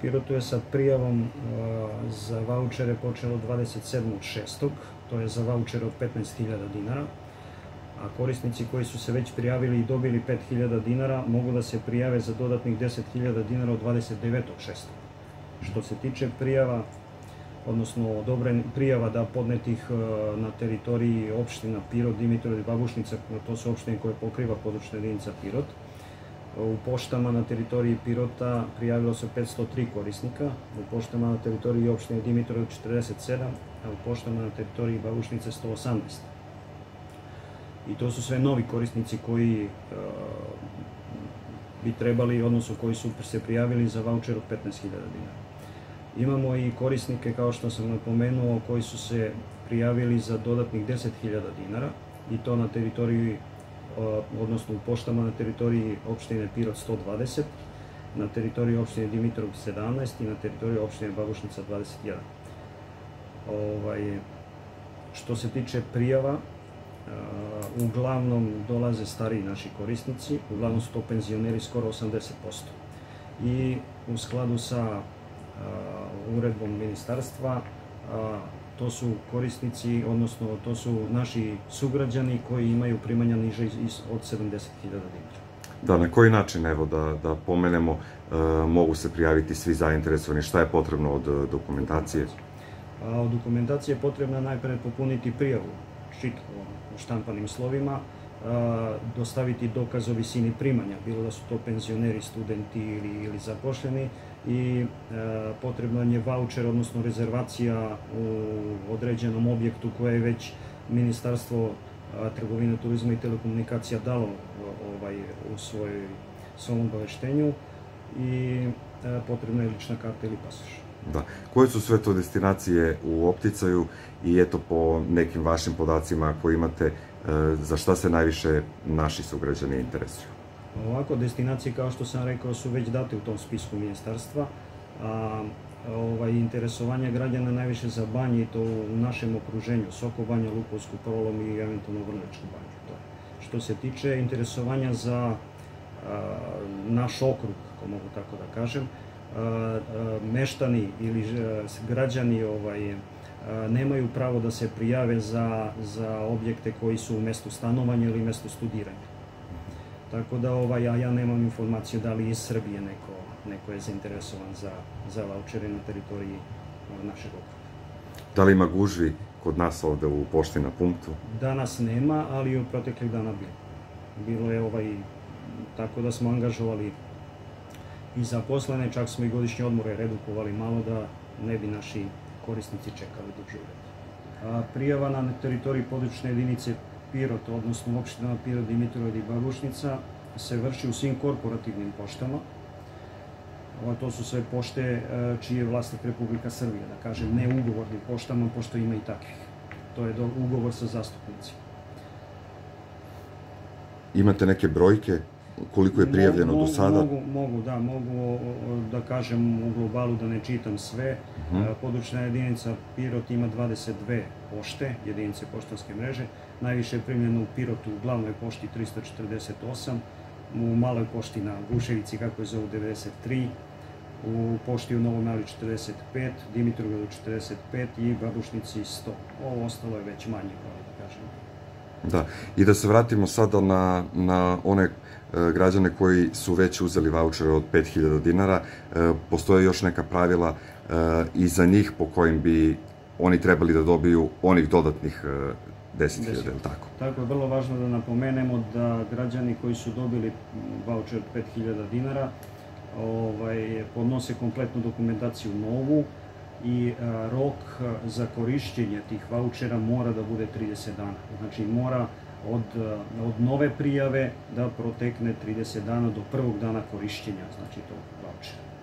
Pirotu je sa prijavom za vouchere počelo 27.6. To je za vouchere od 15.000 dinara. A korisnici koji su se već prijavili i dobili 5.000 dinara mogu da se prijave za dodatnih 10.000 dinara od 29.6. Što se tiče prijava, odnosno odobren prijava da podnetih na teritoriji opština Pirot, Dimitrov i Babušnica, to su opštine koje pokriva područna jedinica Pirot, U poštama na teritoriji Pirota prijavilo se 503 korisnika, u poštama na teritoriji opštine Dimitrov 47, a u poštama na teritoriji Babušnice 118. I to su sve novi korisnici koji uh, bi trebali, odnosno koji su se prijavili za voucher od 15.000 dinara. Imamo i korisnike, kao što sam napomenuo, koji su se prijavili za dodatnih 10.000 dinara i to na teritoriji odnosno u poštama na teritoriji opštine Pirot 120, na teritoriji opštine Dimitrov 17 i na teritoriji opštine Babušnica 21. Ovaj, što se tiče prijava, uglavnom dolaze stariji naši korisnici, uglavnom su to penzioneri skoro 80%. I u skladu sa uredbom ministarstva to su korisnici, odnosno to su naši sugrađani koji imaju primanja niže iz, od 70.000 dinara. Da, na koji način, evo, da, da pomenemo, e, mogu se prijaviti svi zainteresovani, šta je potrebno od e, dokumentacije? A, od dokumentacije je potrebno najpre popuniti prijavu, u štampanim slovima, dostaviti dokaz o visini primanja, bilo da su to penzioneri, studenti ili, ili zapošljeni, i e, potrebno je voucher, odnosno rezervacija u određenom objektu koje je već Ministarstvo trgovine, turizma i telekomunikacija dalo ovaj, u svoj, svom obaveštenju i e, potrebna je lična karta ili pasoš. Da. Koje su sve to destinacije u opticaju i eto po nekim vašim podacima koje imate, e, za šta se najviše naši sugrađani interesuju? Ovako, destinacije, kao što sam rekao, su već date u tom spisku ministarstva, a ovaj, interesovanje građana najviše za banje i to u našem okruženju, Soko banja, Lupovsku prolom i eventualno Vrnečku banju. To. Što se tiče interesovanja za a, naš okrug, ako mogu tako da kažem, meštani ili građani ovaj, nemaju pravo da se prijave za, za objekte koji su u mestu stanovanja ili mestu studiranja Tako da ovaj, ja, ja nemam informaciju da li iz Srbije neko, neko je zainteresovan za, za vouchere na teritoriji našeg okruga. Da li ima gužvi kod nas ovde u pošti na punktu? Danas nema, ali u proteklih dana bilo. Bilo je ovaj, tako da smo angažovali i zaposlene, čak smo i godišnje odmore redukovali malo da ne bi naši korisnici čekali duže vreme. Prijava na teritoriji područne jedinice Pirot, odnosno opština Pirot, Dimitrov i Babušnica, se vrši u svim korporativnim poštama. To su sve pošte e, čiji je vlasnik Republika Srbija, da kažem, ne ugovornim poštama, pošto ima i takvih. To je ugovor sa zastupnicima. Imate neke brojke koliko je prijavljeno mogu, do sada? Mogu, mogu, da, mogu da kažem u globalu da ne čitam sve. Uh mhm. -huh. Područna jedinica Pirot ima 22 pošte, jedinice poštanske mreže. Najviše je primljeno u Pirotu u glavnoj pošti 348, u maloj pošti na Guševici, kako je zovu, 93, u pošti u Novom Mali 45, Dimitrovelu 45 i Babušnici 100. Ovo ostalo je već manje, da kažem. Da, i da se vratimo sada na, na one e, građane koji su već uzeli vouchere od 5000 dinara, e, postoje još neka pravila e, i za njih po kojim bi oni trebali da dobiju onih dodatnih 10.000, je tako? Tako je, vrlo važno da napomenemo da građani koji su dobili voucher 5.000 dinara ovaj, podnose kompletnu dokumentaciju novu i a, rok za korišćenje tih vouchera mora da bude 30 dana. Znači mora od, od nove prijave da protekne 30 dana do prvog dana korišćenja znači tog vouchera.